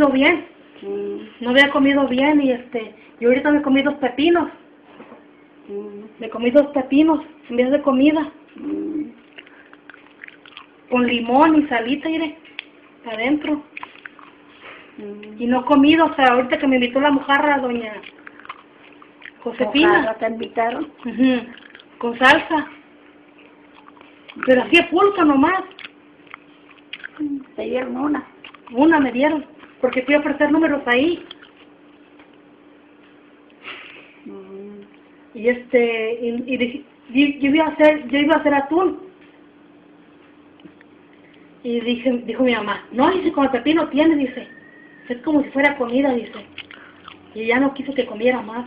comido bien, Mm, no había comido bien y este, y ahorita me comí dos pepinos, mm, me comí dos pepinos en vez de comida, mm. con limón y salita, iré, adentro. Y no he comido, o sea, ahorita que me invitó la mojarra, doña Josefina, Ojalá te invitaron. con salsa. Pero así de pulso nomás, Te dieron una. una me dieron, porque fui a forzar números ahí. Y este, y, dije, yo, iba a hacer, yo iba a hacer atún. Y dije, dijo mi mamá, no, dice, con el pepino tiene dice. Es como si fuera comida, dice. Y ya no quiso que comiera más.